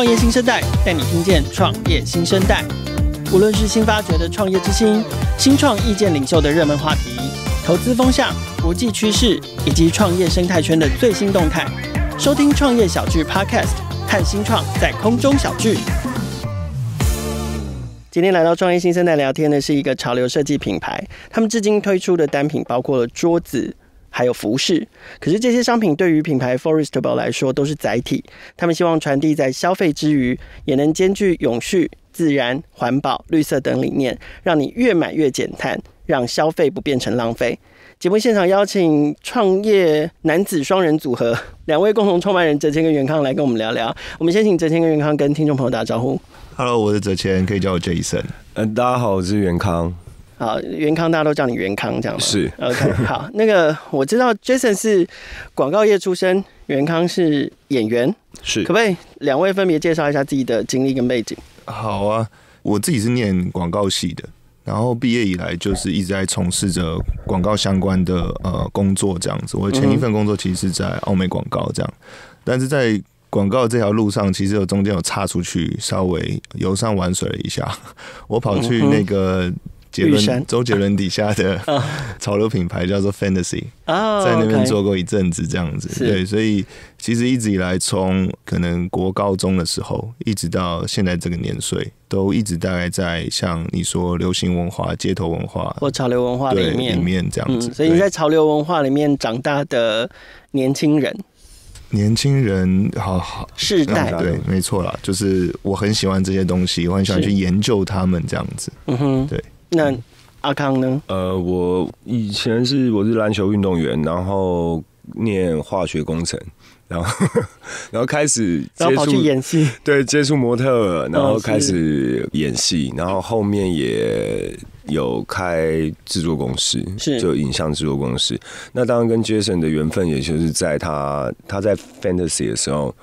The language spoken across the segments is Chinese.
创业新生代带你听见创业新生代，无论是新发掘的创业之星、新创意见领袖的热门话题、投资风向、国际趋势以及创业生态圈的最新动态，收听创业小聚 Podcast，看新创在空中小聚。今天来到创业新生代聊天的是一个潮流设计品牌，他们至今推出的单品包括了桌子。还有服饰，可是这些商品对于品牌 Forestable 来说都是载体。他们希望传递在消费之余，也能兼具永续、自然、环保、绿色等理念，让你越买越减碳，让消费不变成浪费。节目现场邀请创业男子双人组合两位共同创办人哲谦跟元康来跟我们聊聊。我们先请哲谦跟元康跟听众朋友打招呼。Hello，我是哲谦，可以叫我 Jason。嗯，大家好，我是元康。好，元康大家都叫你元康，这样吗？是，OK。好，那个我知道 Jason 是广告业出身，元康是演员，是，可不可以两位分别介绍一下自己的经历跟背景？好啊，我自己是念广告系的，然后毕业以来就是一直在从事着广告相关的呃工作，这样子。我前一份工作其实是在奥美广告这样，但是在广告这条路上，其实有中间有插出去，稍微游山玩水了一下，我跑去那个。杰伦，周杰伦底下的 潮流品牌叫做 Fantasy，在那边做过一阵子这样子，对，所以其实一直以来，从可能国高中的时候，一直到现在这个年岁，都一直大概在像你说流行文化、街头文化或潮流文化里面。里面这样子。所以你在潮流文化里面长大的年轻人，年轻人，好好。世代，对，没错啦，就是我很喜欢这些东西，我很喜欢去研究他们这样子，嗯哼，对。那阿康呢？呃，我以前是我是篮球运动员，然后念化学工程，然后 然后开始接触演戏，对，接触模特，然后开始演戏，然后后面也有开制作公司，是就影像制作公司。那当然跟 Jason 的缘分，也就是在他他在 Fantasy 的时候。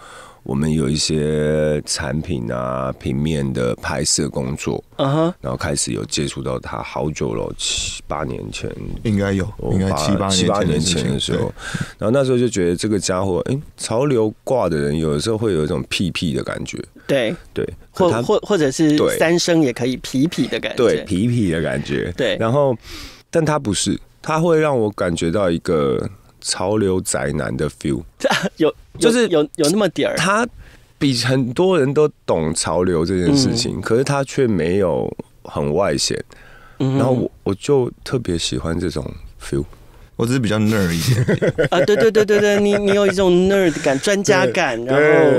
我们有一些产品啊，平面的拍摄工作，嗯哼，然后开始有接触到他好久了，七八年前应该有，应该七八七八年前的时候，然后那时候就觉得这个家伙，哎，潮流挂的人有的时候会有一种屁屁的感觉，对。对，或或或者是三声也可以痞痞的感觉，对，痞痞的感觉，对，然后但他不是，他会让我感觉到一个潮流宅男的 feel，有。就是有有那么点儿，他比很多人都懂潮流这件事情，可是他却没有很外显。然后我我就特别喜欢这种 feel，我只是比较 nerd 一点 啊，对对对对对，你你有一种 nerd 感、专家感，然后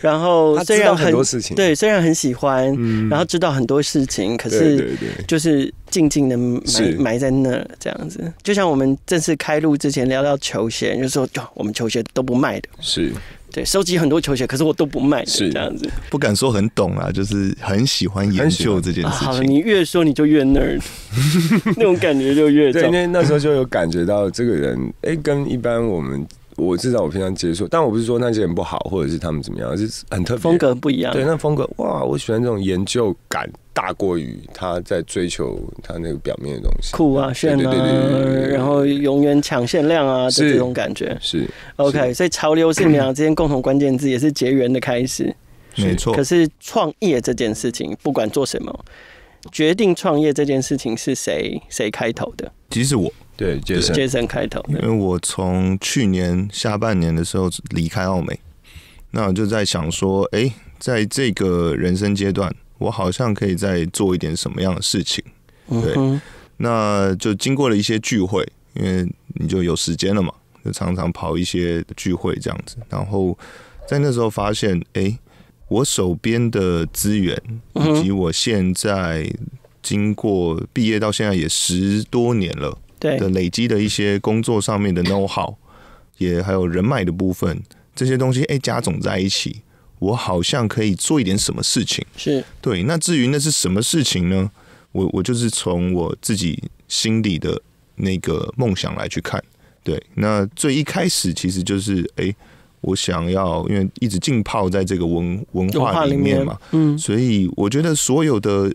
然后虽然很多事情，对，虽然很喜欢，然后知道很多事情，可是就是静静的埋埋在那这样子。就像我们正式开录之前聊到球鞋，就说我们球鞋都不卖的，是。对，收集很多球鞋，可是我都不卖，是这样子。不敢说很懂啊，就是很喜欢研究这件事情。好，你越说你就越 nerd，那种感觉就越对。因为那时候就有感觉到这个人，哎，跟一般我们。我至少我平常接触，但我不是说那些人不好，或者是他们怎么样，是很特别，风格不一样。对，那风格哇，我喜欢这种研究感大过于他在追求他那个表面的东西，酷啊，炫啊，然后永远抢限量啊的，这种感觉是 OK。所以潮流是你们俩之间共同关键字，也是结缘的开始，没错。可是创业这件事情，不管做什么，决定创业这件事情是谁谁开头的？其实我。对，杰森，杰森开头。因为我从去年下半年的时候离开澳美，那我就在想说，哎，在这个人生阶段，我好像可以再做一点什么样的事情。对，那就经过了一些聚会，因为你就有时间了嘛，就常常跑一些聚会这样子。然后在那时候发现，哎，我手边的资源，以及我现在经过毕业到现在也十多年了。的累积的一些工作上面的 know how，也还有人脉的部分，这些东西哎加总在一起，我好像可以做一点什么事情。是对。那至于那是什么事情呢？我我就是从我自己心里的那个梦想来去看。对，那最一开始其实就是哎，我想要因为一直浸泡在这个文文化里面嘛，嗯，所以我觉得所有的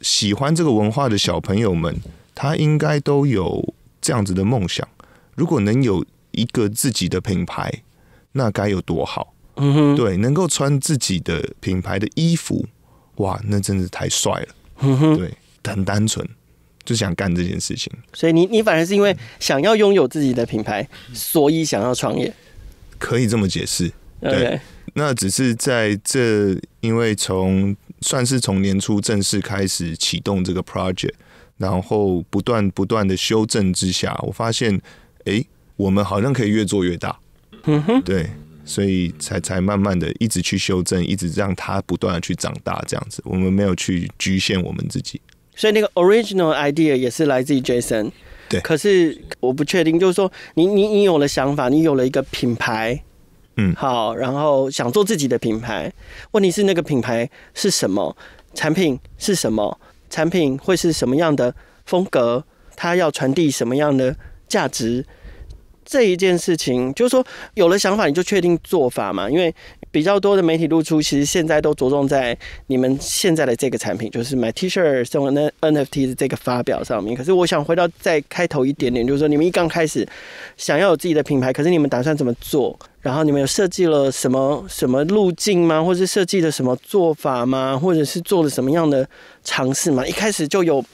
喜欢这个文化的小朋友们。他应该都有这样子的梦想，如果能有一个自己的品牌，那该有多好！嗯哼，对，能够穿自己的品牌的衣服，哇，那真是太帅了。嗯哼，对，很单纯，就想干这件事情。所以你你反而是因为想要拥有自己的品牌，所以想要创业，可以这么解释。对，那只是在这，因为从算是从年初正式开始启动这个 project，然后不断不断的修正之下，我发现，哎，我们好像可以越做越大。嗯哼，对，所以才才慢慢的一直去修正，一直让它不断的去长大，这样子，我们没有去局限我们自己。所以那个 original idea 也是来自于 Jason。对，可是我不确定，就是说，你你你有了想法，你有了一个品牌。嗯，好，然后想做自己的品牌，问题是那个品牌是什么？产品是什么？产品会是什么样的风格？它要传递什么样的价值？这一件事情，就是说有了想法，你就确定做法嘛，因为。比较多的媒体露出，其实现在都着重在你们现在的这个产品，就是买 T 恤送那 NFT 的这个发表上面。可是我想回到再开头一点点，就是说你们一刚开始想要有自己的品牌，可是你们打算怎么做？然后你们有设计了什么什么路径吗？或者是设计了什么做法吗？或者是做了什么样的尝试吗？一开始就有，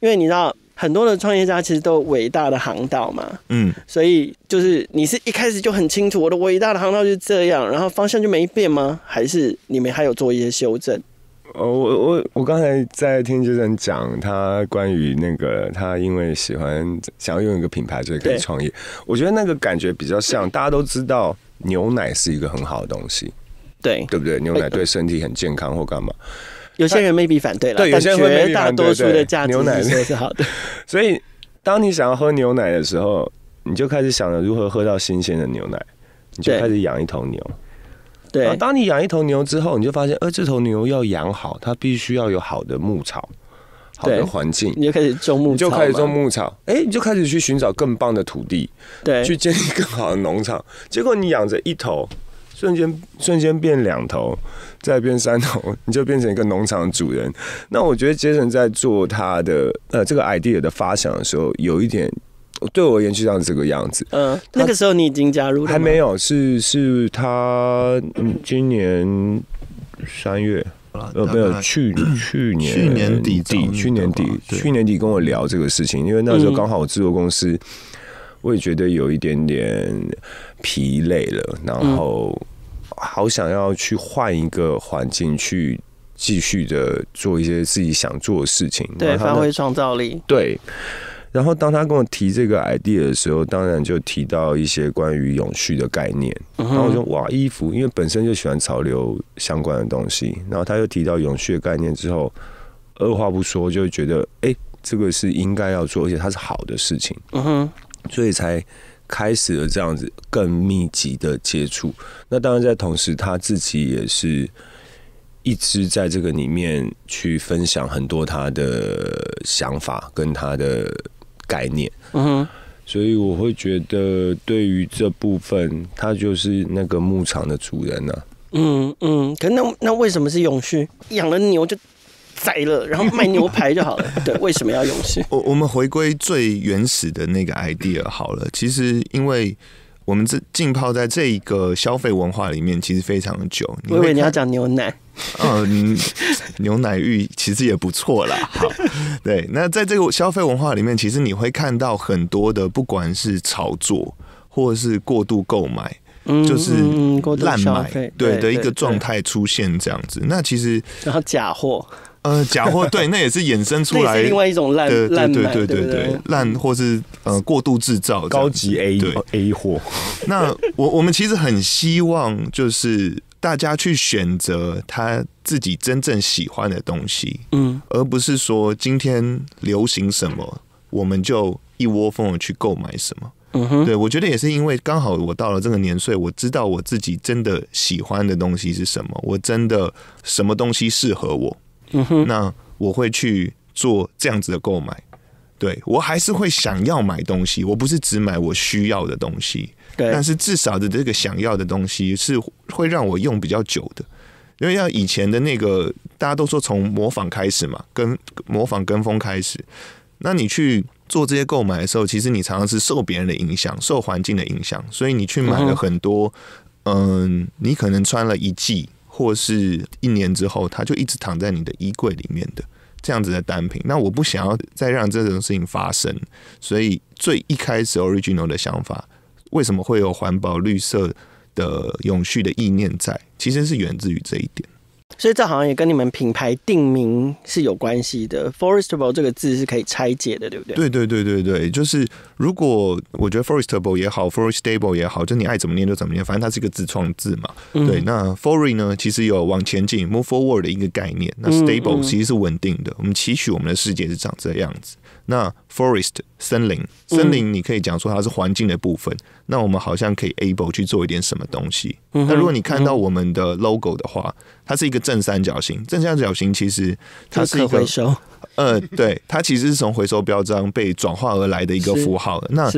因为你知道。很多的创业家其实都有伟大的航道嘛，嗯，所以就是你是一开始就很清楚我的伟大的航道就是这样，然后方向就没变吗？还是你们还有做一些修正？哦，我我我刚才在听杰森讲他关于那个他因为喜欢想要用一个品牌所以可以创业，我觉得那个感觉比较像大家都知道牛奶是一个很好的东西，对对不对？牛奶对身体很健康或干嘛。有些人 maybe 反对了，但绝大多数的价值是好的。所以，当你想要喝牛奶的时候，你就开始想着如何喝到新鲜的牛奶，你就开始养一头牛。对，当你养一头牛之后，你就发现，呃，这头牛要养好，它必须要有好的牧草，好的环境。你就开始种牧，就开始种牧草。哎，你就开始去寻找更棒的土地，对，去建立更好的农场。结果你养着一头。瞬间瞬间变两头，再变三头，你就变成一个农场主人。那我觉得杰森在做他的呃这个 idea 的发想的时候，有一点对我而言就像这个样子。嗯，那个时候你已经加入了？还没有，是是他嗯今年三月呃没有去 去年去年底底去年底去年底跟我聊这个事情，因为那时候刚好我制作公司，我也觉得有一点点疲累了，然后。好想要去换一个环境，去继续的做一些自己想做的事情，对，发挥创造力。对。然后当他跟我提这个 idea 的时候，当然就提到一些关于永续的概念。然后我说哇，衣服，因为本身就喜欢潮流相关的东西。然后他又提到永续的概念之后，二话不说就觉得，哎，这个是应该要做，而且它是好的事情。嗯哼，所以才。开始了这样子更密集的接触，那当然在同时他自己也是一直在这个里面去分享很多他的想法跟他的概念，嗯哼，所以我会觉得对于这部分，他就是那个牧场的主人呢。嗯嗯，可那那为什么是永续？养了牛就。宰了，然后卖牛排就好了。对，为什么要永续？我我们回归最原始的那个 idea 好了。其实，因为我们这浸泡在这一个消费文化里面，其实非常的久。我以为你要讲牛奶。嗯，牛奶浴其实也不错啦。好，对。那在这个消费文化里面，其实你会看到很多的，不管是炒作或者是过度购买，就是滥买对的一个状态出现这样子。那其实然后假货。呃，假货对，那也是衍生出来另外一种烂烂对对对对烂或是呃过度制造高级 A 对 A 货。那我我们其实很希望就是大家去选择他自己真正喜欢的东西，嗯，而不是说今天流行什么我们就一窝蜂的去购买什么。嗯哼，对我觉得也是因为刚好我到了这个年岁，我知道我自己真的喜欢的东西是什么，我真的什么东西适合我。那我会去做这样子的购买，对我还是会想要买东西，我不是只买我需要的东西，对，但是至少的这个想要的东西是会让我用比较久的，因为要以前的那个大家都说从模仿开始嘛，跟模仿跟风开始，那你去做这些购买的时候，其实你常常是受别人的影响，受环境的影响，所以你去买了很多。嗯，你可能穿了一季或是一年之后，它就一直躺在你的衣柜里面的这样子的单品。那我不想要再让这种事情发生，所以最一开始 original 的想法，为什么会有环保绿色的永续的意念在？其实是源自于这一点。所以这好像也跟你们品牌定名是有关系的。Forestable 这个字是可以拆解的，对不对？对对对对对，就是如果我觉得 Forestable 也好，Forestable 也好，就你爱怎么念就怎么念，反正它是一个自创字嘛。对，那 Forest 呢，其实有往前进 （move forward） 的一个概念。那 Stable 其实是稳定的，我们期许我们的世界是长这样子。那 forest 森林，森林你可以讲说它是环境的部分。那我们好像可以 able 去做一点什么东西。那如果你看到我们的 logo 的话，它是一个正三角形。正三角形其实它是一个回收，呃，对，它其实是从回收标章被转化而来的一个符号。那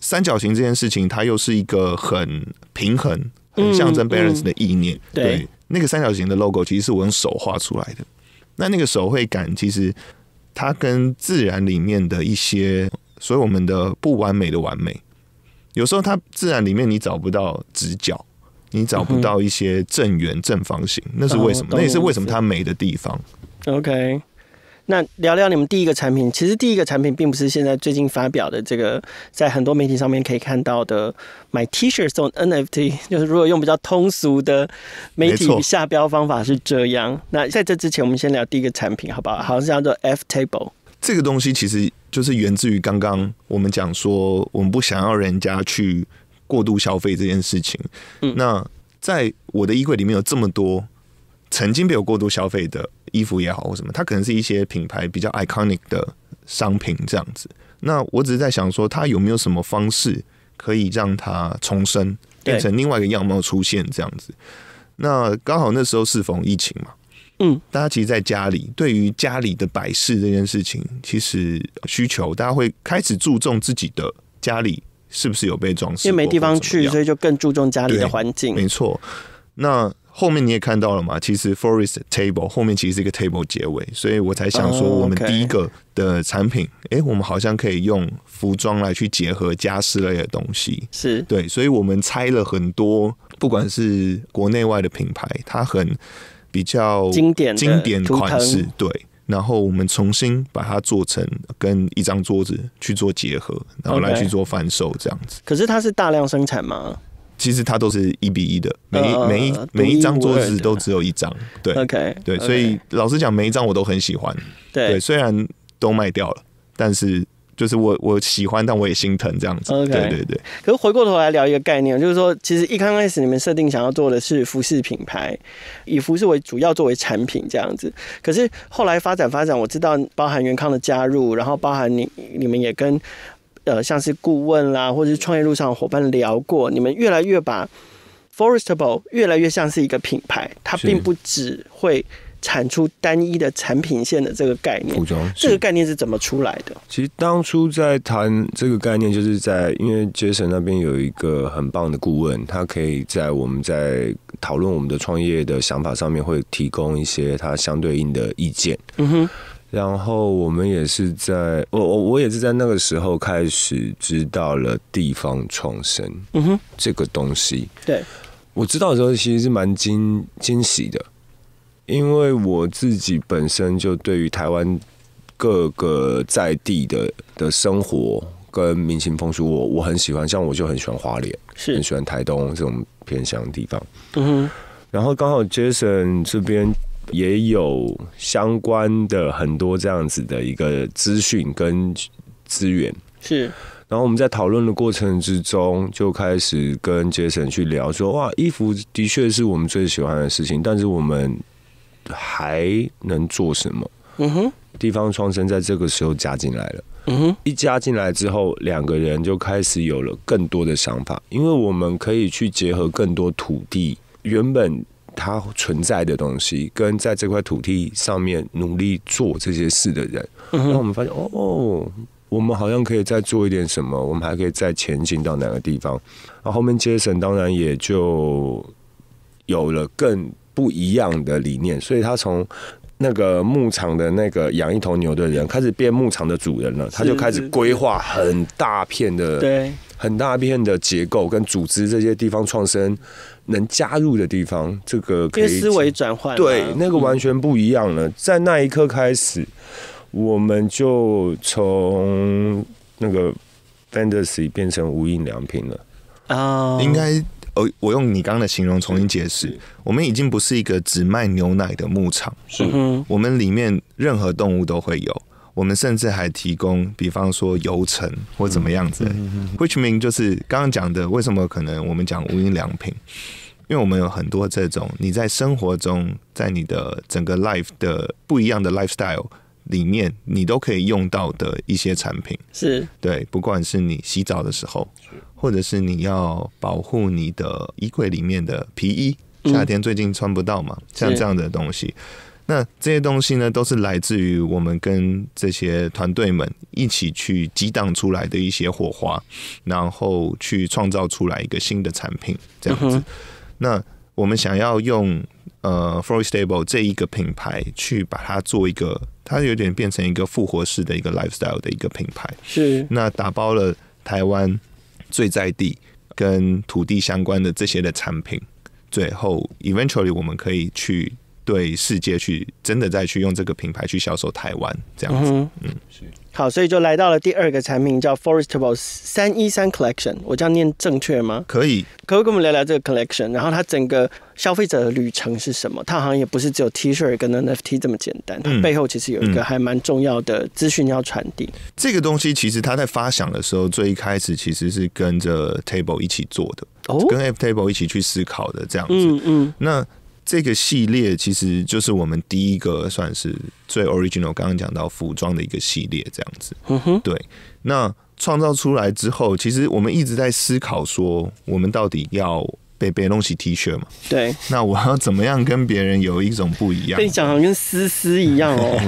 三角形这件事情，它又是一个很平衡、很象征 balance 的意念。对，那个三角形的 logo 其实是我用手画出来的。那那个手绘感其实。它跟自然里面的一些，所以我们的不完美的完美，有时候它自然里面你找不到直角，你找不到一些正圆正方形，那是为什么？那也是为什么它美的地方。OK。那聊聊你们第一个产品，其实第一个产品并不是现在最近发表的这个，在很多媒体上面可以看到的买 T 恤送 NFT，就是如果用比较通俗的媒体下标方法是这样。那在这之前，我们先聊第一个产品，好不好？好像是叫做 F Table。这个东西其实就是源自于刚刚我们讲说，我们不想要人家去过度消费这件事情。嗯，那在我的衣柜里面有这么多曾经被我过度消费的。衣服也好或什么，它可能是一些品牌比较 iconic 的商品这样子。那我只是在想说，它有没有什么方式可以让它重生，变成另外一个样貌出现这样子？那刚好那时候适逢疫情嘛，嗯，大家其实在家里，对于家里的摆饰这件事情，其实需求大家会开始注重自己的家里是不是有被装饰，因为没地方去，所以就更注重家里的环境。没错，那。后面你也看到了嘛？其实 Forest Table 后面其实是一个 table 结尾，所以我才想说，我们第一个的产品，哎，我们好像可以用服装来去结合家饰类的东西。是对，所以我们拆了很多，不管是国内外的品牌，它很比较经典经典款式，对，然后我们重新把它做成跟一张桌子去做结合，然后来去做贩售这样子。可是它是大量生产吗？其实它都是一比一的，每一每一每一张桌子都只有一张，对，OK，对，所以老实讲，每一张我都很喜欢，对，虽然都卖掉了，但是就是我我喜欢，但我也心疼这样子，对对对。可是回过头来聊一个概念，就是说，其实一刚开始你们设定想要做的是服饰品牌，以服饰为主要作为产品这样子，可是后来发展发展，我知道包含元康的加入，然后包含你你们也跟。呃，像是顾问啦，或者是创业路上的伙伴聊过，你们越来越把 Forestable 越来越像是一个品牌，它并不只会产出单一的产品线的这个概念。服装这个概念是怎么出来的？其实当初在谈这个概念，就是在因为 Jason 那边有一个很棒的顾问，他可以在我们在讨论我们的创业的想法上面，会提供一些他相对应的意见。嗯哼。然后我们也是在我我我也是在那个时候开始知道了地方创生，嗯哼，这个东西，对，我知道的时候其实是蛮惊惊喜的，因为我自己本身就对于台湾各个在地的的生活跟民情风俗，我我很喜欢，像我就很喜欢花莲，是。很喜欢台东这种偏乡的地方，嗯哼，然后刚好 Jason 这边。也有相关的很多这样子的一个资讯跟资源，是。然后我们在讨论的过程之中，就开始跟杰森去聊说：哇，衣服的确是我们最喜欢的事情，但是我们还能做什么？嗯哼。地方创生在这个时候加进来了。嗯哼。一加进来之后，两个人就开始有了更多的想法，因为我们可以去结合更多土地原本。它存在的东西，跟在这块土地上面努力做这些事的人，那我们发现哦，我们好像可以再做一点什么，我们还可以再前进到哪个地方？然后后面杰森当然也就有了更不一样的理念，所以他从那个牧场的那个养一头牛的人，开始变牧场的主人了，他就开始规划很大片的对很大片的结构跟组织这些地方创生能加入的地方，这个可以思维转换啊，对那个完全不一样了。在那一刻开始，我们就从那个 fantasy 变成无印良品了。啊，应该呃，我用你刚刚的形容重新解释，我们已经不是一个只卖牛奶的牧场，是嗯我们里面任何动物都会有。我们甚至还提供，比方说油层或怎么样子的、w h i c h mean 就是刚刚讲的，为什么可能我们讲无印良品？因为我们有很多这种你在生活中，在你的整个 life 的不一样的 lifestyle 里面，你都可以用到的一些产品。是对，不管是你洗澡的时候，或者是你要保护你的衣柜里面的皮衣，嗯夏天最近穿不到嘛，像这样的东西。那这些东西呢，都是来自于我们跟这些团队们一起去激荡出来的一些火花，然后去创造出来一个新的产品，这样子。嗯那我们想要用呃 Forestable 这一个品牌去把它做一个，它有点变成一个复活式的一个 lifestyle 的一个品牌。是那打包了台湾最在地跟土地相关的这些的产品，最后 eventually 我们可以去对世界去真的再去用这个品牌去销售台湾这样子。嗯哼，好，所以就来到了第二个产品，叫 Forestables 三一三 Collection，我这样念正确吗？可以，可不可以跟我们聊聊这个 collection？然后它整个消费者的旅程是什么？它好像也不是只有 T 恤跟 NFT 这么简单，它嗯背后其实有一个嗯还蛮重要的资讯要传递。这个东西其实它在发想的时候，最一开始其实是跟着 Table 一起做的，哦，跟 F Table 一起去思考的这样子。嗯嗯，那这个系列其实就是我们第一个算是最 original，刚刚讲到服装的一个系列这样子。嗯哼，对，那创造出来之后，其实我们一直在思考说，我们到底要被别人弄起 T 恤嘛？对，那我要怎么样跟别人有一种不一样被？你讲跟思思一样哦。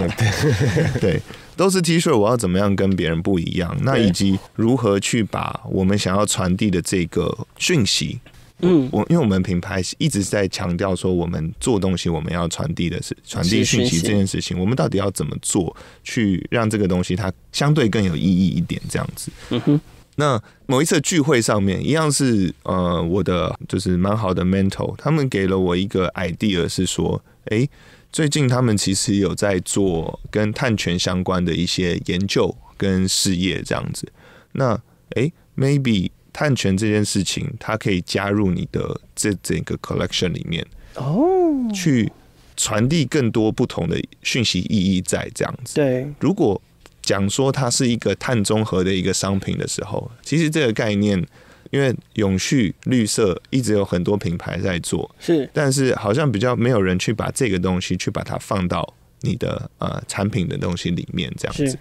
对，都是 T 恤，我要怎么样跟别人不一样？那以及如何去把我们想要传递的这个讯息。嗯，我因为我们品牌一直在强调说，我们做东西我们要传递的是传递讯息这件事情，我们到底要怎么做，去让这个东西它相对更有意义一点，这样子。嗯哼，那某一次聚会上面，一样是呃我的就是蛮好的 mentor，他们给了我一个 idea 是说，诶，最近他们其实有在做跟碳权相关的一些研究跟事业这样子。那诶 m a y b e 碳权这件事情，它可以加入你的这整个 collection 里面，哦，去传递更多不同的讯息意义在这样子。对，如果讲说它是一个碳中和的一个商品的时候，其实这个概念，因为永续绿色一直有很多品牌在做，是，但是好像比较没有人去把这个东西去把它放到你的呃产品的东西里面这样子。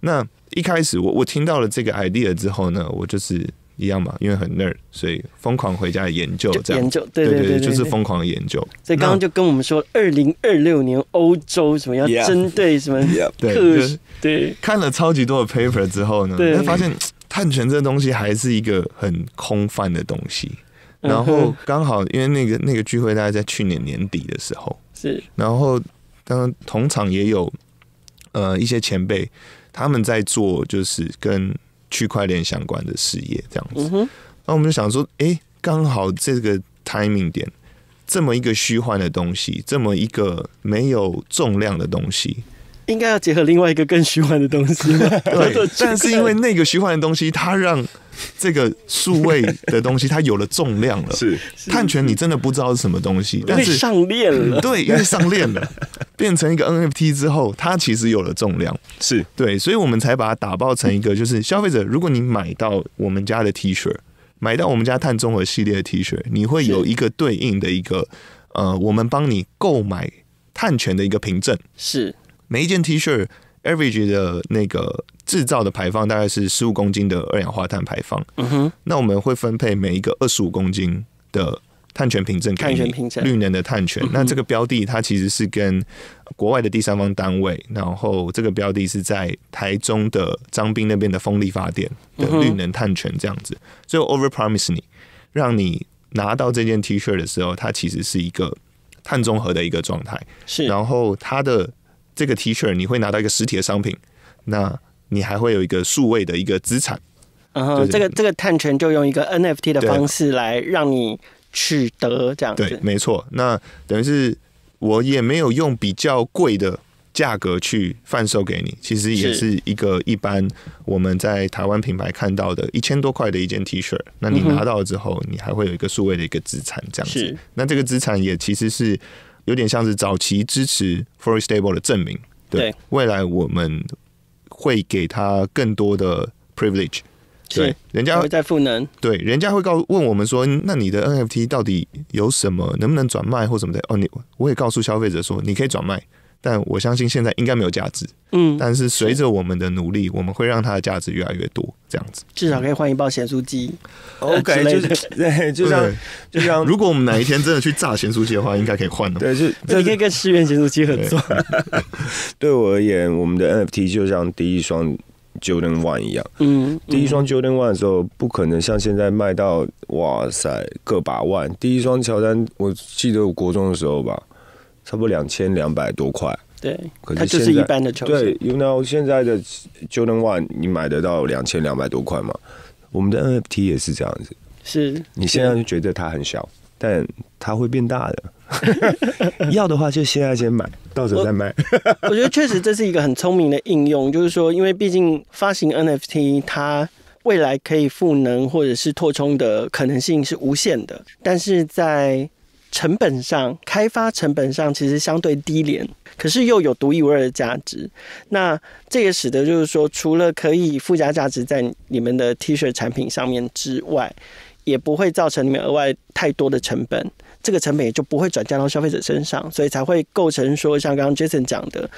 那一开始我我听到了这个 idea 之后呢，我就是一样嘛，因为很 nerd，所以疯狂回家研究这样。研。究，对对对就是疯狂的研究。所以刚刚就跟我们说，二零二六年欧洲什么要针对什么 对就是对。看了超级多的 paper 之后呢，对。会发现碳权这东西还是一个很空泛的东西。然后刚好因为那个那个聚会大概在去年年底的时候，是。然后当然同场也有呃一些前辈他们在做就是跟区块链相关的事业这样子。嗯，那我们就想说，诶，刚好这个 timing 点，这么一个虚幻的东西，这么一个没有重量的东西，应该要结合另外一个更虚幻的东西。对，但是因为那个虚幻的东西，它让这个数位的东西它有了重量了。是探权你真的不知道是什么东西，但是上链了，对，因为上链了，变成一个 NFT 之后，它其实有了重量。是对，所以我们才把它打包成一个，就是消费者，如果你买到我们家的 T 恤，买到我们家碳中和系列的 T 恤，你会有一个对应的一个呃，我们帮你购买碳权的一个凭证。是每一件 T 恤 average 的那个制造的排放大概是十五公斤的二氧化碳排放，嗯哼，那我们会分配每一个二十五公斤的碳权凭证给你，碳权凭证绿能的碳权。那这个标的它其实是跟国外的第三方单位，然后这个标的是在台中的张斌那边的风力发电的绿能碳权这样子，所以 over promise 你，让你拿到这件 T 恤的时候，它其实是一个碳中和的一个状态。是，然后它的这个 T 恤你会拿到一个实体的商品，那你还会有一个数位的一个资产，这个这个碳权就用一个 NFT 的方式来让你取得这样子。对，没错。那等于是我也没有用比较贵的价格去贩售给你，其实也是一个一般我们在台湾品牌看到的一千多块的一件 T 恤。那你拿到了之后，你还会有一个数位的一个资产这样子。那这个资产也其实是有点像是早期支持 f o r e Stable 的证明。对，未来我们会给他更多的 privilege。对，人家会在赋能。对，人家会告问我们说，那你的 NFT 到底有什么？能不能转卖或什么的？哦，你我也告诉消费者说，你可以转卖，但我相信现在应该没有价值。嗯，但是随着我们的努力，我们会让它的价值越来越多，这样子。至少可以换一包咸酥鸡。OK，就是 对，就像就像，如果我们哪一天真的去炸咸酥鸡的话，应该可以换的。对，就你可以跟世源咸酥鸡合作。对我而言，我们的 NFT 就像第一双。Jordan One 一样，嗯，第一双 Jordan One 的时候，不可能像现在卖到哇塞个把万。第一双乔丹，我记得我国中的时候吧，差不多两千两百多块。对，它就是一般的球对，You know，现在的 Jordan One 你买得到两千两百多块吗？我们的 NFT 也是这样子，是你现在就觉得它很小，但它会变大的。要的话就现在先买，到时候再卖。我觉得确实这是一个很聪明的应用，就是说，因为毕竟发行 NFT 它未来可以赋能或者是扩充的可能性是无限的，但是在成本上、开发成本上其实相对低廉，可是又有独一无二的价值。那这也使得就是说，除了可以附加价值在你们的 T 恤产品上面之外，也不会造成你们额外太多的成本。这个成本也就不会转嫁到消费者身上，所以才会构成说，像刚刚 Jason 讲的，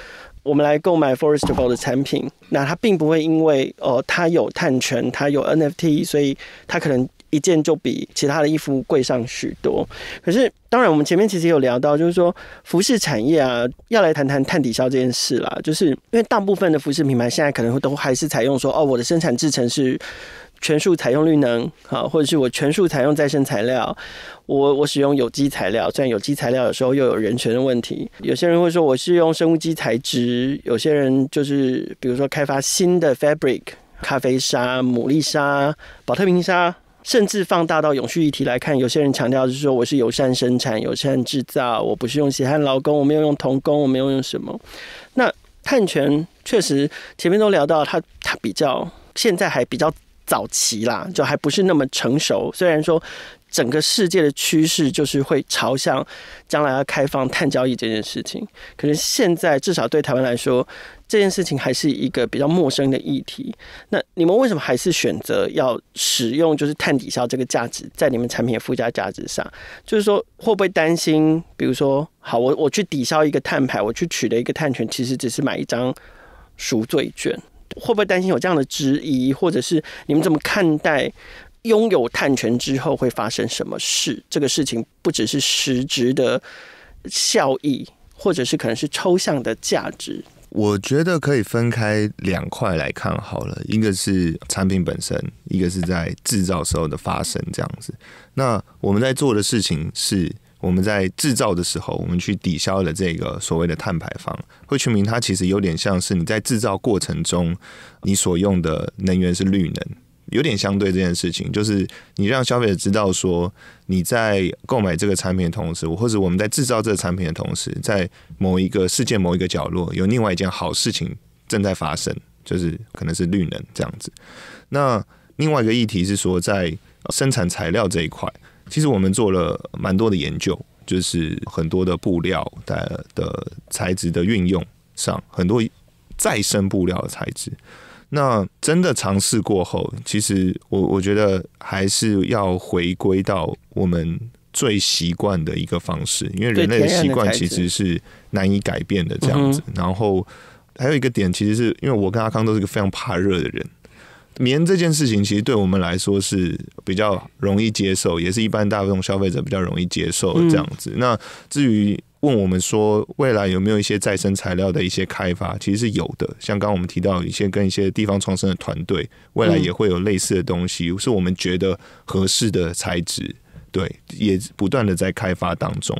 我们来购买 Forestable 的产品，那它并不会因为哦，它有碳权，它有 NFT，所以它可能一件就比其他的衣服贵上许多。可是，当然我们前面其实有聊到，就是说服饰产业啊，要来谈谈碳抵消这件事啦，就是因为大部分的服饰品牌现在可能都还是采用说，哦，我的生产制成是。全数采用绿能，啊，或者是我全数采用再生材料，我我使用有机材料，虽然有机材料有时候又有人权的问题。有些人会说我是用生物基材质，有些人就是比如说开发新的 fabric，咖啡沙、牡蛎沙、保特瓶沙，甚至放大到永续议题来看，有些人强调就是说我是友善生产、友善制造，我不是用血汗劳工，我没有用童工，我没有用什么。那碳权确实前面都聊到，它它比较现在还比较。早期啦，就还不是那么成熟。虽然说整个世界的趋势就是会朝向将来要开放碳交易这件事情，可是现在至少对台湾来说，这件事情还是一个比较陌生的议题。那你们为什么还是选择要使用就是碳抵消这个价值在你们产品的附加价值上？就是说会不会担心，比如说，好，我我去抵消一个碳牌，我去取得一个碳权，其实只是买一张赎罪券。会不会担心有这样的质疑，或者是你们怎么看待拥有碳权之后会发生什么事？这个事情不只是实质的效益，或者是可能是抽象的价值。我觉得可以分开两块来看好了，一个是产品本身，一个是在制造时候的发生这样子。那我们在做的事情是。我们在制造的时候，我们去抵消了这个所谓的碳排放。会去明它其实有点像是你在制造过程中，你所用的能源是绿能，有点相对这件事情，就是你让消费者知道说，你在购买这个产品的同时，或者我们在制造这个产品的同时，在某一个世界某一个角落，有另外一件好事情正在发生，就是可能是绿能这样子。那另外一个议题是说，在生产材料这一块。其实我们做了蛮多的研究，就是很多的布料的的材质的运用上，很多再生布料的材质。那真的尝试过后，其实我我觉得还是要回归到我们最习惯的一个方式，因为人类的习惯其实是难以改变的这样子。然后还有一个点，其实是因为我跟阿康都是个非常怕热的人。棉这件事情其实对我们来说是比较容易接受，也是一般大众消费者比较容易接受这样子。那至于问我们说未来有没有一些再生材料的一些开发，其实是有的。像刚刚我们提到一些跟一些地方创生的团队，未来也会有类似的东西，是我们觉得合适的材质，对，也不断的在开发当中。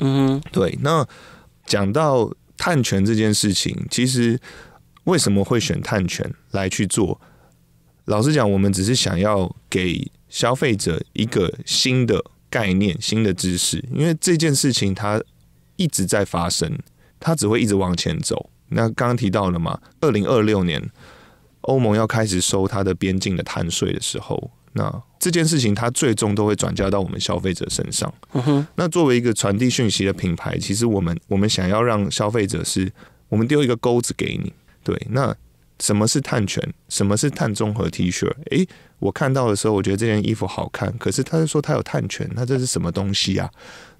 嗯，对。那讲到碳权这件事情，其实为什么会选碳权来去做？老实讲，我们只是想要给消费者一个新的概念、新的知识，因为这件事情它一直在发生，它只会一直往前走。那刚刚提到了嘛，二零二六年欧盟要开始收它的边境的碳税的时候，那这件事情它最终都会转嫁到我们消费者身上。那作为一个传递讯息的品牌，其实我们我们想要让消费者是，我们丢一个钩子给你，对，那什么是碳权？什么是碳综合 T 恤？诶，我看到的时候，我觉得这件衣服好看，可是他是说他有碳权，那这是什么东西啊？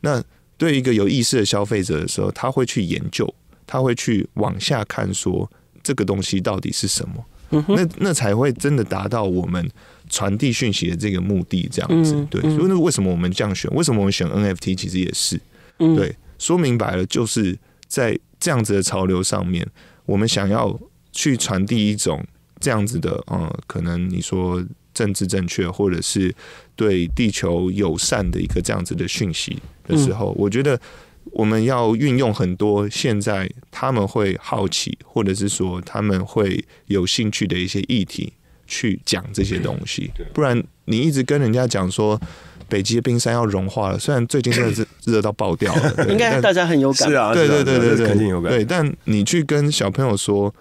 那对一个有意识的消费者的时候，他会去研究。他会去往下看，说这个东西到底是什么，那那才会真的达到我们传递讯息的这个目的。这样子，对。所以那为什么我们这样选？为什么我们选 NFT？其实也是，对。说明白了，就是在这样子的潮流上面，我们想要去传递一种这样子的，呃，可能你说政治正确，或者是对地球友善的一个这样子的讯息的时候，我觉得。我们要运用很多现在他们会好奇，或者是说他们会有兴趣的一些议题去讲这些东西，不然你一直跟人家讲说北极的冰山要融化了，虽然最近真的是热到爆掉了，应该大家很有感，是啊，对对对对对，肯定有感。对，但你去跟小朋友说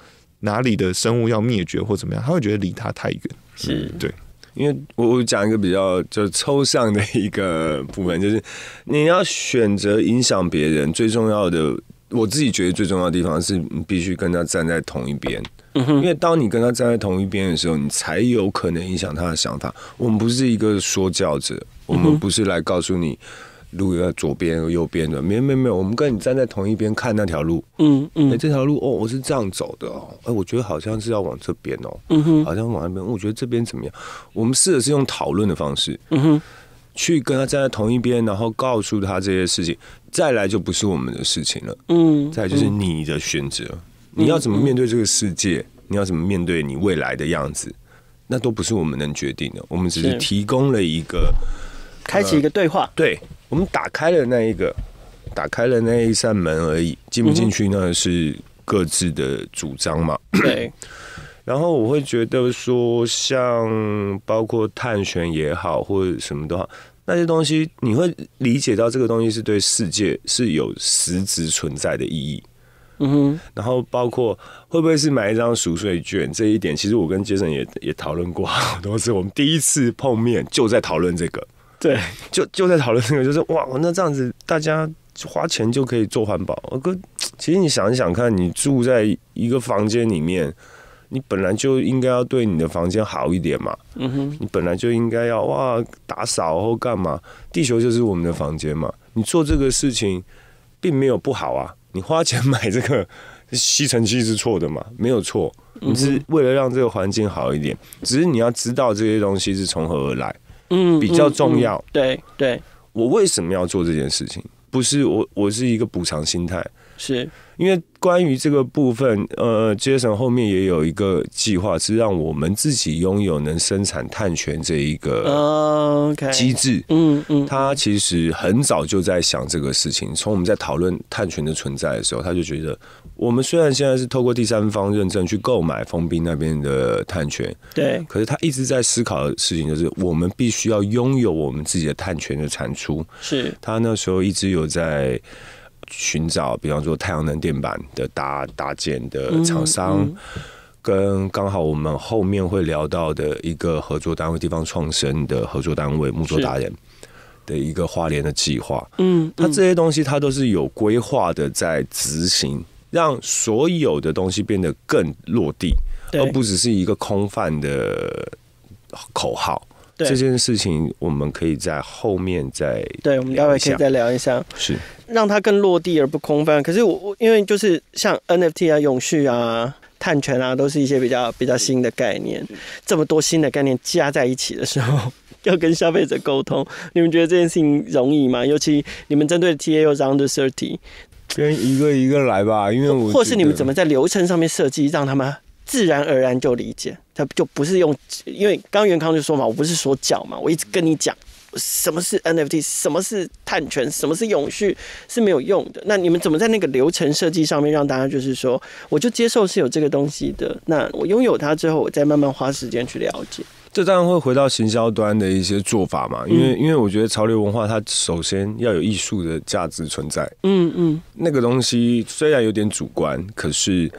哪里的生物要灭绝或怎么样，他会觉得离他太远，是对。因为我我讲一个比较就抽象的一个部分，就是你要选择影响别人，最重要的，我自己觉得最重要的地方是你必须跟他站在同一边。嗯因为当你跟他站在同一边的时候，你才有可能影响他的想法。我们不是一个说教者，我们不是来告诉你。路要左边右边的，没有没有没有，我们跟你站在同一边看那条路，嗯嗯，哎这条路哦，我是这样走的哦，哎我觉得好像是要往这边哦，嗯哼，好像往那边，我觉得这边怎么样？我们试的是用讨论的方式，嗯哼，去跟他站在同一边，然后告诉他这些事情，再来就不是我们的事情了，嗯，再就是你的选择，你要怎么面对这个世界，你要怎么面对你未来的样子，那都不是我们能决定的，我们只是提供了一个，开启一个对话，对。我们打开了那一个，打开了那一扇门而已，进不进去那是各自的主张嘛。对。然后我会觉得说，像包括探权也好，或者什么都好，那些东西你会理解到这个东西是对世界是有实质存在的意义。嗯哼。然后包括会不会是买一张赎税券这一点，其实我跟杰森也也讨论过好多次。我们第一次碰面就在讨论这个。对，就就在讨论那个，就是哇，那这样子大家花钱就可以做环保。哥，其实你想一想看，你住在一个房间里面，你本来就应该要对你的房间好一点嘛。嗯哼，你本来就应该要哇打扫或干嘛。地球就是我们的房间嘛，你做这个事情并没有不好啊。你花钱买这个 吸尘器是错的嘛？没有错，你是为了让这个环境好一点。只是你要知道这些东西是从何而来。嗯，比较重要。对对，我为什么要做这件事情？不是我，我是一个补偿心态。是因为关于这个部分，呃，，Jason 后面也有一个计划，是让我们自己拥有能生产碳权这一个机制。嗯嗯，他其实很早就在想这个事情。从我们在讨论碳权的存在的时候，他就觉得。我们虽然现在是透过第三方认证去购买封冰那边的碳权，对，可是他一直在思考的事情就是，我们必须要拥有我们自己的碳权的产出。是他那时候一直有在寻找，比方说太阳能电板的搭搭建的厂商，跟刚好我们后面会聊到的一个合作单位——地方创生的合作单位——木作达人的一个花莲的计划。嗯，它这些东西它都是有规划的在执行。让所有的东西变得更落地，而不只是一个空泛的口号。这件事情我们可以在后面再对，我们待会可以再聊一下，是让它更落地而不空泛。可是我我因为就是像 NFT 啊、永续啊、碳权啊，都是一些比较比较新的概念。这么多新的概念加在一起的时候，要跟消费者沟通，你们觉得这件事情容易吗？尤其你们针对的 TA 又是 Under Thirty。跟一个一个来吧，因为我或是你们怎么在流程上面设计，让他们自然而然就理解，他就不是用，因为刚元康就说嘛，我不是说教嘛，我一直跟你讲，什么是 NFT，什么是碳权，什么是永续是没有用的。那你们怎么在那个流程设计上面让大家就是说，我就接受是有这个东西的，那我拥有它之后，我再慢慢花时间去了解。这当然会回到行销端的一些做法嘛，因为因为我觉得潮流文化它首先要有艺术的价值存在，嗯嗯，那个东西虽然有点主观，可是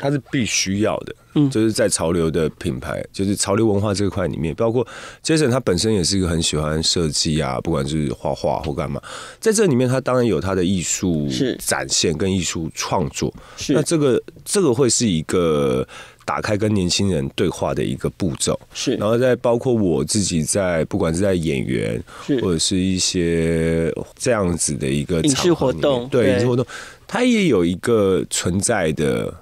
它是必须要的，嗯，就是在潮流的品牌，就是潮流文化这块里面，包括 Jason 他本身也是一个很喜欢设计啊，不管是画画或干嘛，在这里面他当然有他的艺术展现跟艺术创作，是。那这个这个会是一个。打开跟年轻人对话的一个步骤，是，然后再包括我自己在，不管是在演员，或者是一些这样子的一个影视活动，对。影视活动，它也有一个存在的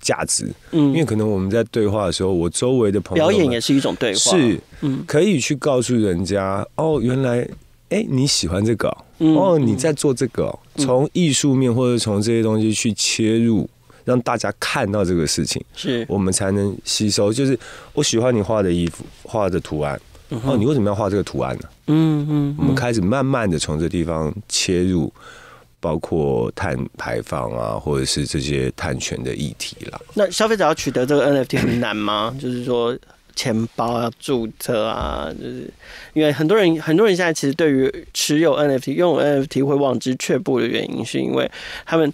价值。嗯，因为可能我们在对话的时候，我周围的朋友表演也是一种对话，是，嗯，可以去告诉人家，哦，原来，哎，你喜欢这个，哦，你在做这个，从艺术面或者从这些东西去切入。让大家看到这个事情，是我们才能吸收。就是我喜欢你画的衣服，画的图案。哦，你为什么要画这个图案呢？嗯嗯，我们开始慢慢的从这地方切入，包括碳排放啊，或者是这些碳权的议题啦。那消费者要取得这个 NFT 很难吗？就是说钱包啊注册啊，就是因为很多人很多人现在其实对于持有 NFT、拥有 NFT 会望之却步的原因，是因为他们。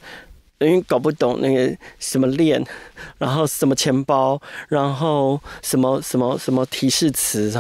因为搞不懂那个什么链，然后什么钱包，然后什么什么什么提示词，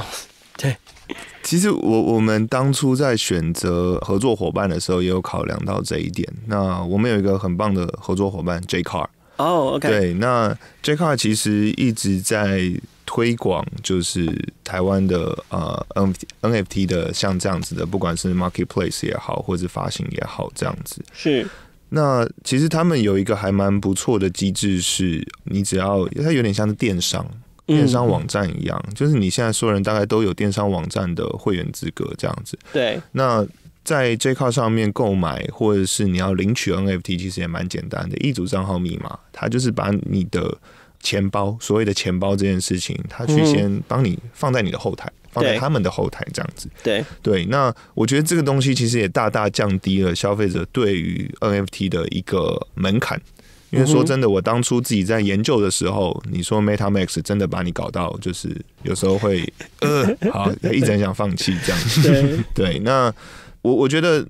对。其实我我们当初在选择合作伙伴的时候，也有考量到这一点。那我们有一个很棒的合作伙伴 J Car。哦，OK。对，那 J Car 其实一直在推广，就是台湾的呃 N NFT 的像这样子的，不管是 Marketplace 也好，或者发行也好，这样子是。那其实他们有一个还蛮不错的机制，是你只要它有点像是电商、电商网站一样，就是你现在所有人大概都有电商网站的会员资格这样子。对。那在 j c a r 上面购买，或者是你要领取 NFT，其实也蛮简单的，一组账号密码，它就是把你的钱包，所谓的钱包这件事情，它去先帮你放在你的后台。放在他们的后台这样子，对对，那我觉得这个东西其实也大大降低了消费者对于 NFT 的一个门槛。因为说真的，我当初自己在研究的时候，你说 MetaMax 真的把你搞到，就是有时候会呃，好，一直很想放弃这样子。对对，那我我觉得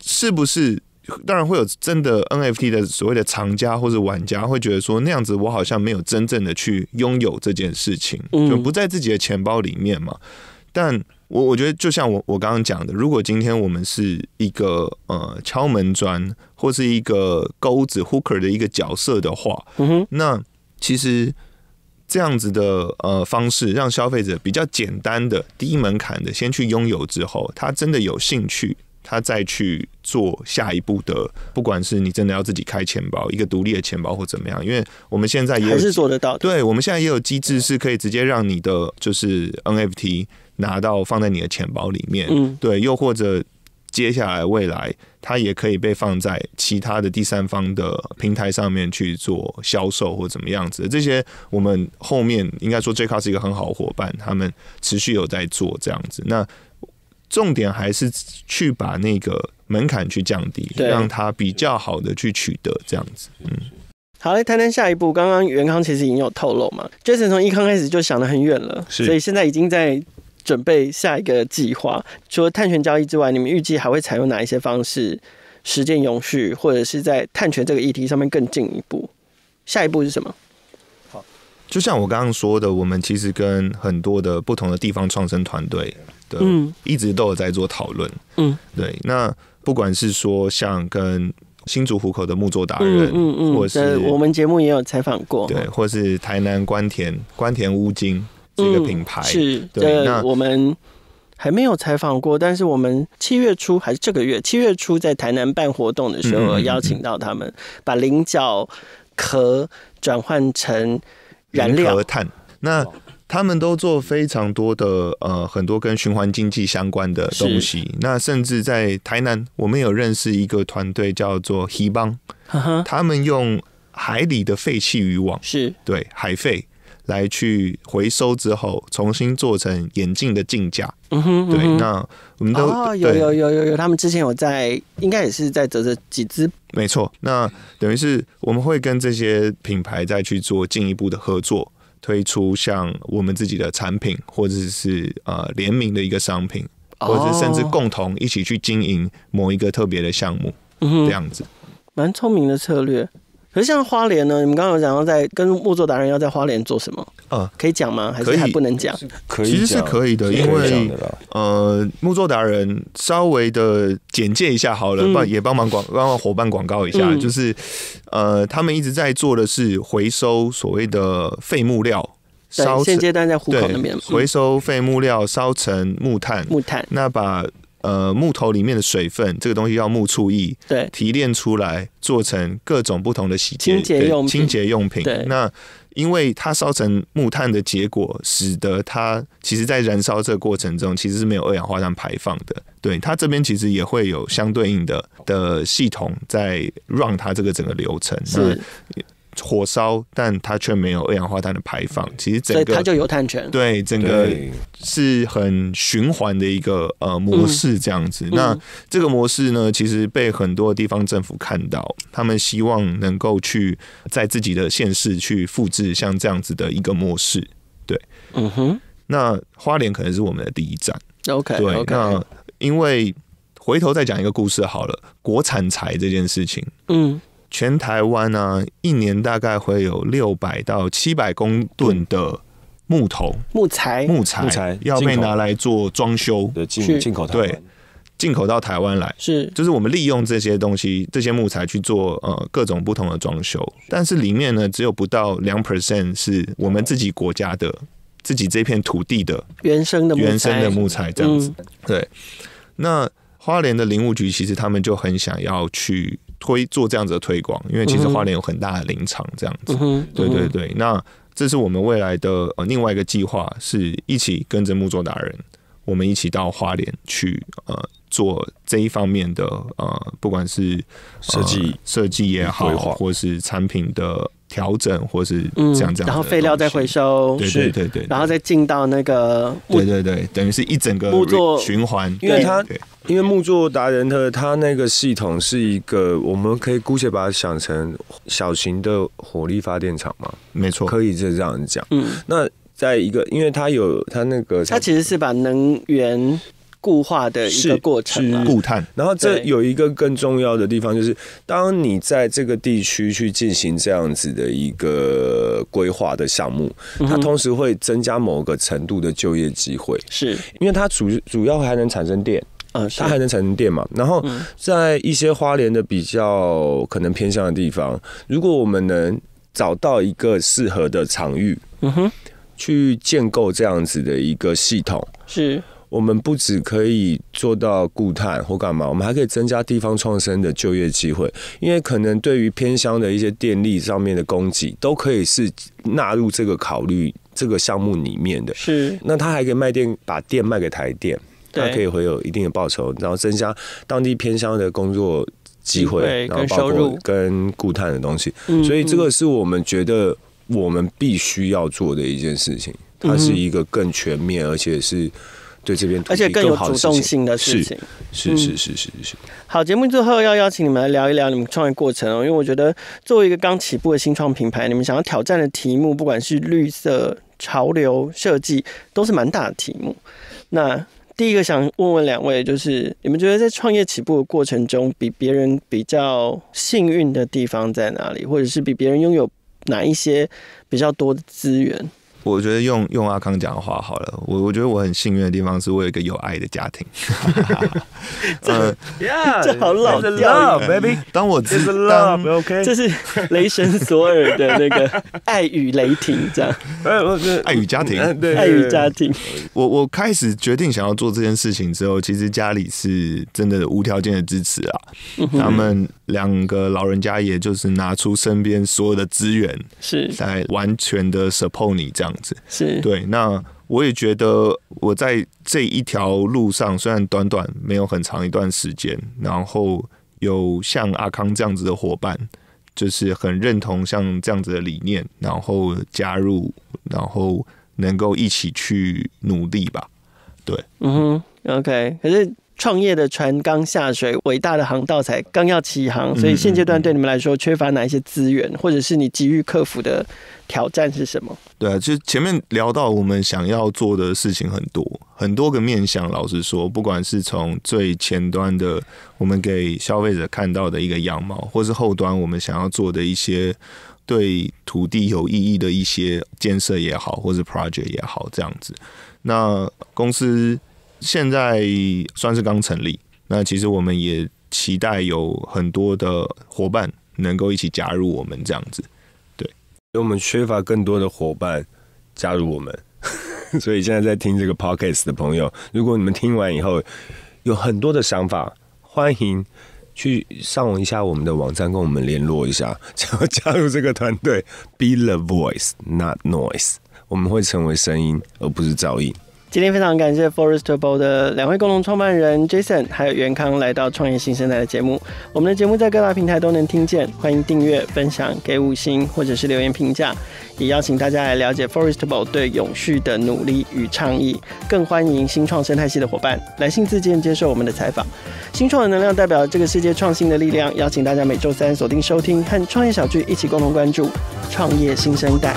是不是？当然会有真的 NFT 的所谓的藏家或者玩家会觉得说那样子我好像没有真正的去拥有这件事情，就不在自己的钱包里面嘛。但我我觉得就像我我刚刚讲的，如果今天我们是一个呃敲门砖或是一个钩子 hooker 的一个角色的话，嗯那其实这样子的呃方式让消费者比较简单的低门槛的先去拥有之后，他真的有兴趣。他再去做下一步的，不管是你真的要自己开钱包，一个独立的钱包或怎么样，因为我们现在也还是做得到。对，我们现在也有机制是可以直接让你的就是 NFT 拿到放在你的钱包里面。嗯，对，又或者接下来未来它也可以被放在其他的第三方的平台上面去做销售或怎么样子。这些我们后面应该说 j r 是一个很好的伙伴，他们持续有在做这样子。那重点还是去把那个门槛去降低，让它比较好的去取得这样子。嗯，好嘞，谈谈下一步。刚刚袁康其实已经有透露嘛，Jason 从一刚开始就想的很远了，所以现在已经在准备下一个计划。除了碳权交易之外，你们预计还会采用哪一些方式实践永续，或者是在碳权这个议题上面更进一步？下一步是什么？好，就像我刚刚说的，我们其实跟很多的不同的地方创生团队。嗯，一直都有在做讨论。嗯，对。那不管是说像跟新竹虎口的木作达人，嗯嗯，或是我们节目也有采访过，对，或是台南关田关田乌金这个品牌，是。对，那我们还没有采访过，但是我们七月初还是这个月七月初在台南办活动的时候，邀请到他们把菱角壳转换成燃料。碳。那他们都做非常多的呃很多跟循环经济相关的东西。那甚至在台南，我们有认识一个团队叫做 He 邦，他们用海里的废弃渔网，是。对海废来去回收之后，重新做成眼镜的镜架。嗯哼，对，嗯哼那我们都、哦，有有有有有，他们之前有在，应该也是在泽泽几支没错，那等于是我们会跟这些品牌再去做进一步的合作，推出像我们自己的产品，或者是呃联名的一个商品，或者甚至哦共同一起去经营某一个特别的项目，这样子。蛮聪明的策略。可是像花莲呢，你们刚刚有讲到在跟木作达人要在花莲做什么，呃，可以讲吗？还是还不能讲？可以其实是可以的是因为呃，木作达人稍微的简介一下好了，嗯。帮、也帮忙广帮忙伙伴广告一下，嗯。就是呃，他们一直在做的是回收所谓的废木料，烧对，现成阶段在虎口对那边，回收废木料烧成木炭，木炭，那把呃木头里面的水分，这个东西叫木醋液，对，提炼出来，做成各种不同的洗洁清洁用清洁用品。对那因为它烧成木炭的结果，使得它其实在燃烧这个过程中，其实是没有二氧化碳排放的。对它这边其实也会有相对应的的系统在让它这个整个流程。是，那火烧，但它却没有二氧化碳的排放。其实整个所以它就有碳权。对整个是很循环的一个呃模式，这样子。那这个模式呢，其实被很多地方政府看到，他们希望能够去在自己的县市去复制像这样子的一个模式。对嗯哼那花莲可能是我们的第一站，，OK 对。那因为回头再讲一个故事好了，国产材这件事情。嗯，全台湾呢、一年大概会有六百到七百公吨的木头、木材，木材木材要被拿来做装修，的去进进口台湾。对进口到台湾来。是。就是我们利用这些东西、这些木材去做呃各种不同的装修，但是里面呢只有不到两 percent 是我们自己国家的、自己这片土地的原生的木材，原生的木材这样子。嗯。对，那花莲的林务局其实他们就很想要去推做这样子的推广，因为其实花莲有很大的林场这样子。嗯，对对对，那这是我们未来的呃另外一个计划，是一起跟着木作达人，我们一起到花莲去呃做这一方面的呃，不管是呃设计设计也好，或是产品的调整，或是这样子的东西，然后废料再回收，对对对对，然后再进到那个对对对，等于是一整个木作循环，因为它因为木作达人的它那个系统是一个，我们可以姑且把它想成小型的火力发电厂嘛，没错，可以这样讲。嗯，那在一个，因为它有它那个，它其实是把能源固化的一个过程固碳，然后这有一个更重要的地方，就是当你在这个地区去进行这样子的一个规划的项目，嗯它同时会增加某个程度的就业机会，是，因为它主主要还能产生电，嗯，它还能产生电嘛。然后嗯。在一些花莲的比较可能偏向的地方，如果我们能找到一个适合的场域，嗯哼，去建构这样子的一个系统，是，我们不只可以做到固碳或干嘛，我们还可以增加地方创生的就业机会。因为可能对于偏乡的一些电力上面的供给，都可以是纳入这个考虑这个项目里面的。是，那他还可以卖电，把电卖给台电，他可以会有一定的报酬，然后增加当地偏乡的工作机会，然后包括跟固碳的东西。嗯所以这嗯个是我们觉得我们必须要做的一件事情，它是一个更全面，而且是对这边而且更有主。动性的事情。是是是是是，好，节目最后要邀请你们来聊一聊你们创业过程哦，因为我觉得作为一个刚起步的新创品牌，你们想要挑战的题目，不管是绿色、潮流、设计，都是蛮大的题目。那第一个想问问两位，就是你们觉得在创业起步的过程中，比别人比较幸运的地方在哪里，或者是比别人拥有哪一些比较多的资源？我觉得用用阿康讲的话好了，我我觉得我很幸运的地方是我有一个有爱的家庭。呃，这好老调 baby，当我知当 love，OK，这是雷神索尔的那个爱与雷霆，这样。爱与家庭，呃对，爱与家庭，我我开始决定想要做这件事情之后，其实家里是真的无条件的支持啊。他们两个老人家也就是拿出身边所有的资源是。来完全的 support 你这样子。是，对，那我也觉得我在这一条路上，虽然短短没有很长一段时间，然后有像阿康这样子的伙伴就是很认同像这样子的理念，然后加入，然后能够一起去努力吧。对，嗯哼，OK。可是创业的船刚下水，伟大的航道才刚要起航，所以现阶段对你们来说缺乏哪一些资源，或者是你急于克服的挑战是什么？对啊，就前面聊到我们想要做的事情很多，很多个面向。老实说，不管是从最前端的我们给消费者看到的一个样貌，或是后端我们想要做的一些对土地有意义的一些建设也好，或是 project 也好，这样子。那公司。现在算是刚成立，那其实我们也期待有很多的伙伴能够一起加入我们这样子，对，因为我们缺乏更多的伙伴加入我们，所以现在在听这个 podcast 的朋友，如果你们听完以后有很多的想法，欢迎去上一下我们的网站，跟我们联络一下，想 要加入这个团队，Be the voice, not noise，我们会成为声音，而不是噪音。今天非常感谢 Forestable 的两位共同创办人 Jason 还有袁康来到创业新生代的节目。我们的节目在各大平台都能听见，欢迎订阅、分享、给五星或者是留言评价。也邀请大家来了解 Forestable 对永续的努力与倡议。更欢迎新创生态系的伙伴来信自荐接受我们的采访。新创的能量代表这个世界创新的力量，邀请大家每周三锁定收听，和创业小聚一起共同关注创业新生代。